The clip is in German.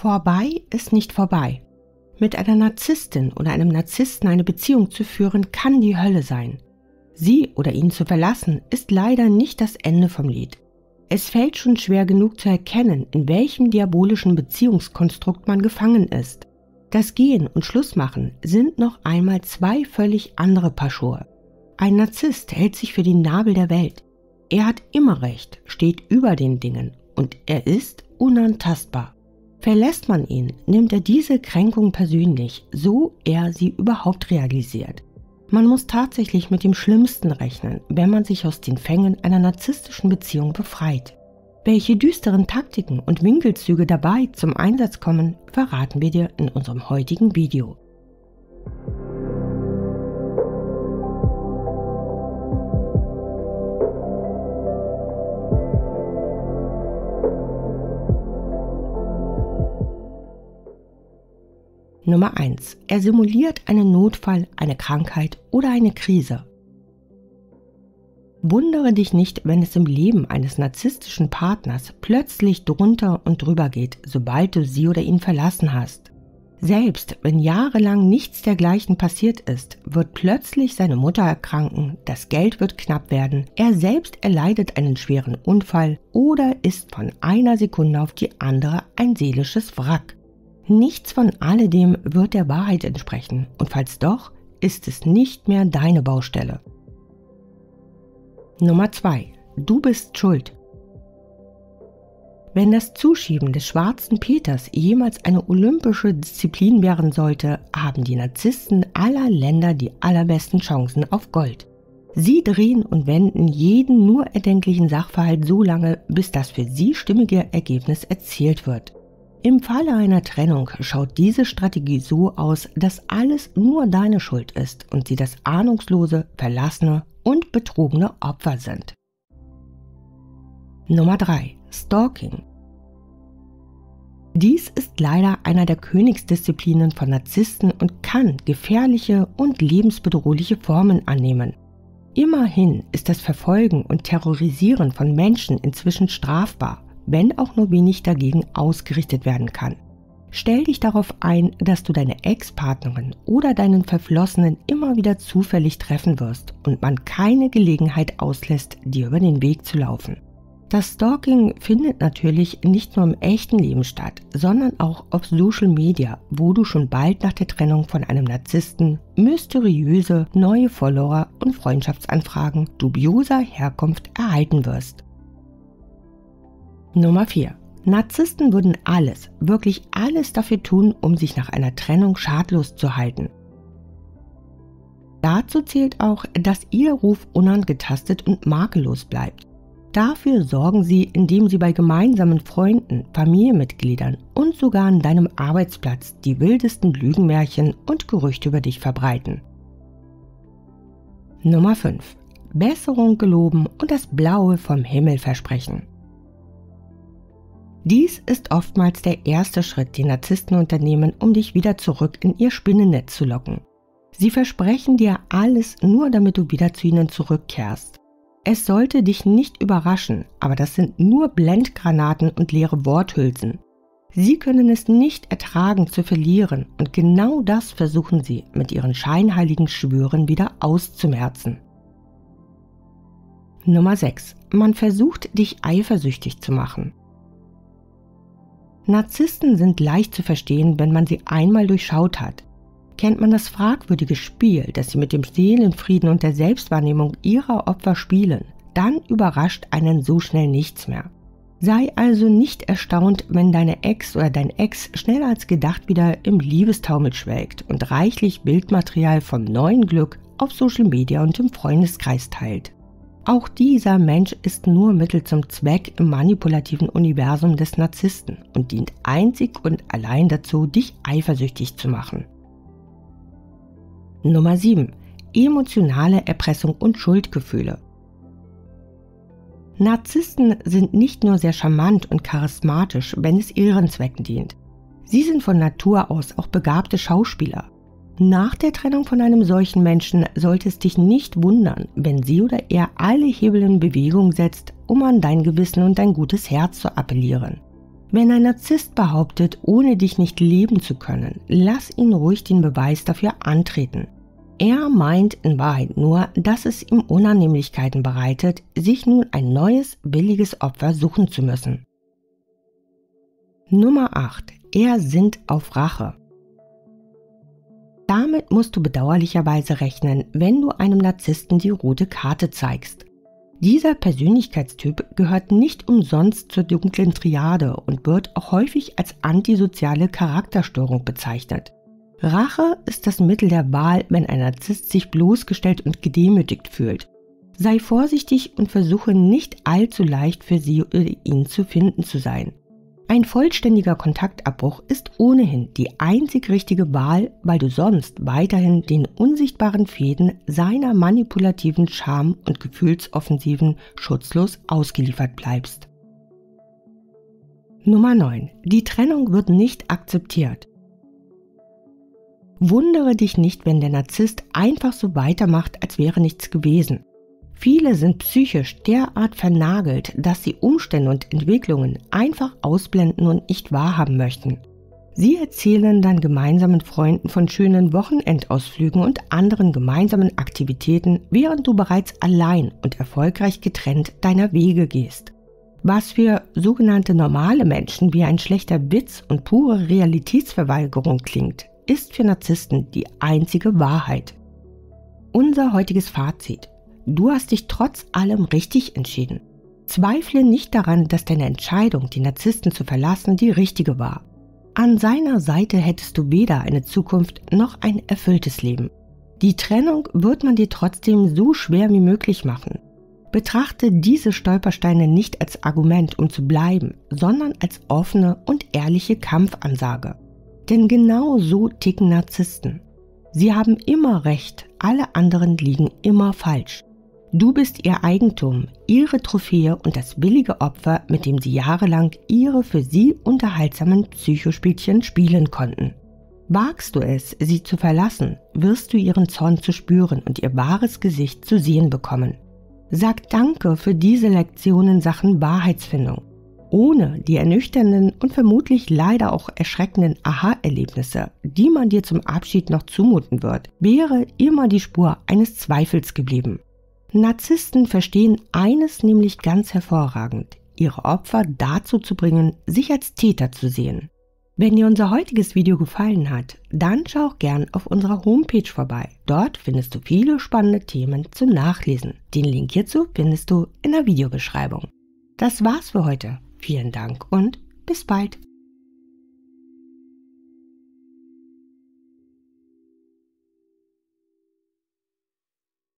Vorbei ist nicht vorbei. Mit einer Narzisstin oder einem Narzissten eine Beziehung zu führen, kann die Hölle sein. Sie oder ihn zu verlassen, ist leider nicht das Ende vom Lied. Es fällt schon schwer genug zu erkennen, in welchem diabolischen Beziehungskonstrukt man gefangen ist. Das Gehen und Schlussmachen sind noch einmal zwei völlig andere Paar Schuhe. Ein Narzisst hält sich für den Nabel der Welt. Er hat immer recht, steht über den Dingen und er ist unantastbar. Verlässt man ihn, nimmt er diese Kränkung persönlich, so er sie überhaupt realisiert. Man muss tatsächlich mit dem Schlimmsten rechnen, wenn man sich aus den Fängen einer narzisstischen Beziehung befreit. Welche düsteren Taktiken und Winkelzüge dabei zum Einsatz kommen, verraten wir dir in unserem heutigen Video. Nummer 1. Er simuliert einen Notfall, eine Krankheit oder eine Krise. Wundere dich nicht, wenn es im Leben eines narzisstischen Partners plötzlich drunter und drüber geht, sobald du sie oder ihn verlassen hast. Selbst wenn jahrelang nichts dergleichen passiert ist, wird plötzlich seine Mutter erkranken, das Geld wird knapp werden, er selbst erleidet einen schweren Unfall oder ist von einer Sekunde auf die andere ein seelisches Wrack. Nichts von alledem wird der Wahrheit entsprechen und falls doch, ist es nicht mehr deine Baustelle. Nummer 2. Du bist schuld. Wenn das Zuschieben des schwarzen Peters jemals eine olympische Disziplin werden sollte, haben die Narzissten aller Länder die allerbesten Chancen auf Gold. Sie drehen und wenden jeden nur erdenklichen Sachverhalt so lange, bis das für sie stimmige Ergebnis erzielt wird. Im Falle einer Trennung schaut diese Strategie so aus, dass alles nur deine Schuld ist und sie das ahnungslose, verlassene und betrogene Opfer sind. Nummer 3. Stalking. Dies ist leider einer der Königsdisziplinen von Narzissten und kann gefährliche und lebensbedrohliche Formen annehmen. Immerhin ist das Verfolgen und Terrorisieren von Menschen inzwischen strafbar wenn auch nur wenig dagegen ausgerichtet werden kann. Stell dich darauf ein, dass du deine Ex-Partnerin oder deinen Verflossenen immer wieder zufällig treffen wirst und man keine Gelegenheit auslässt, dir über den Weg zu laufen. Das Stalking findet natürlich nicht nur im echten Leben statt, sondern auch auf Social Media, wo du schon bald nach der Trennung von einem Narzissten mysteriöse neue Follower und Freundschaftsanfragen dubioser Herkunft erhalten wirst. Nummer 4. Narzissten würden alles, wirklich alles dafür tun, um sich nach einer Trennung schadlos zu halten. Dazu zählt auch, dass ihr Ruf unangetastet und makellos bleibt. Dafür sorgen sie, indem sie bei gemeinsamen Freunden, Familienmitgliedern und sogar an deinem Arbeitsplatz die wildesten Lügenmärchen und Gerüchte über dich verbreiten. Nummer 5. Besserung geloben und das Blaue vom Himmel versprechen. Dies ist oftmals der erste Schritt, den Narzissten unternehmen, um dich wieder zurück in ihr Spinnennetz zu locken. Sie versprechen dir alles nur, damit du wieder zu ihnen zurückkehrst. Es sollte dich nicht überraschen, aber das sind nur Blendgranaten und leere Worthülsen. Sie können es nicht ertragen zu verlieren und genau das versuchen sie mit ihren scheinheiligen Schwüren wieder auszumerzen. Nummer 6. Man versucht dich eifersüchtig zu machen. Narzissten sind leicht zu verstehen, wenn man sie einmal durchschaut hat. Kennt man das fragwürdige Spiel, das sie mit dem Seelenfrieden und der Selbstwahrnehmung ihrer Opfer spielen, dann überrascht einen so schnell nichts mehr. Sei also nicht erstaunt, wenn deine Ex oder dein Ex schneller als gedacht wieder im Liebestaumel schwelgt und reichlich Bildmaterial vom neuen Glück auf Social Media und im Freundeskreis teilt. Auch dieser Mensch ist nur Mittel zum Zweck im manipulativen Universum des Narzissten und dient einzig und allein dazu, dich eifersüchtig zu machen. Nummer 7. Emotionale Erpressung und Schuldgefühle. Narzissten sind nicht nur sehr charmant und charismatisch, wenn es ihren Zwecken dient. Sie sind von Natur aus auch begabte Schauspieler. Nach der Trennung von einem solchen Menschen sollte es dich nicht wundern, wenn sie oder er alle Hebel in Bewegung setzt, um an dein Gewissen und dein gutes Herz zu appellieren. Wenn ein Narzisst behauptet, ohne dich nicht leben zu können, lass ihn ruhig den Beweis dafür antreten. Er meint in Wahrheit nur, dass es ihm Unannehmlichkeiten bereitet, sich nun ein neues, billiges Opfer suchen zu müssen. Nummer 8. Er sinnt auf Rache. Damit musst du bedauerlicherweise rechnen, wenn du einem Narzissten die rote Karte zeigst. Dieser Persönlichkeitstyp gehört nicht umsonst zur dunklen Triade und wird auch häufig als antisoziale Charakterstörung bezeichnet. Rache ist das Mittel der Wahl, wenn ein Narzisst sich bloßgestellt und gedemütigt fühlt. Sei vorsichtig und versuche nicht allzu leicht für sie oder ihn zu finden zu sein. Ein vollständiger Kontaktabbruch ist ohnehin die einzig richtige Wahl, weil du sonst weiterhin den unsichtbaren Fäden seiner manipulativen Charme und Gefühlsoffensiven schutzlos ausgeliefert bleibst. Nummer 9. Die Trennung wird nicht akzeptiert. Wundere dich nicht, wenn der Narzisst einfach so weitermacht, als wäre nichts gewesen. Viele sind psychisch derart vernagelt, dass sie Umstände und Entwicklungen einfach ausblenden und nicht wahrhaben möchten. Sie erzählen dann gemeinsamen Freunden von schönen Wochenendausflügen und anderen gemeinsamen Aktivitäten, während du bereits allein und erfolgreich getrennt deiner Wege gehst. Was für sogenannte normale Menschen wie ein schlechter Witz und pure Realitätsverweigerung klingt, ist für Narzissten die einzige Wahrheit. Unser heutiges Fazit. Du hast dich trotz allem richtig entschieden. Zweifle nicht daran, dass deine Entscheidung, die Narzissten zu verlassen, die richtige war. An seiner Seite hättest du weder eine Zukunft noch ein erfülltes Leben. Die Trennung wird man dir trotzdem so schwer wie möglich machen. Betrachte diese Stolpersteine nicht als Argument, um zu bleiben, sondern als offene und ehrliche Kampfansage. Denn genau so ticken Narzissten. Sie haben immer recht, alle anderen liegen immer falsch. Du bist ihr Eigentum, ihre Trophäe und das billige Opfer, mit dem sie jahrelang ihre für sie unterhaltsamen Psychospielchen spielen konnten. Wagst du es, sie zu verlassen, wirst du ihren Zorn zu spüren und ihr wahres Gesicht zu sehen bekommen. Sag Danke für diese Lektion in Sachen Wahrheitsfindung. Ohne die ernüchternden und vermutlich leider auch erschreckenden Aha-Erlebnisse, die man dir zum Abschied noch zumuten wird, wäre immer die Spur eines Zweifels geblieben. Narzissten verstehen eines nämlich ganz hervorragend, ihre Opfer dazu zu bringen, sich als Täter zu sehen. Wenn dir unser heutiges Video gefallen hat, dann schau auch gern auf unserer Homepage vorbei. Dort findest du viele spannende Themen zum Nachlesen. Den Link hierzu findest du in der Videobeschreibung. Das war's für heute. Vielen Dank und bis bald.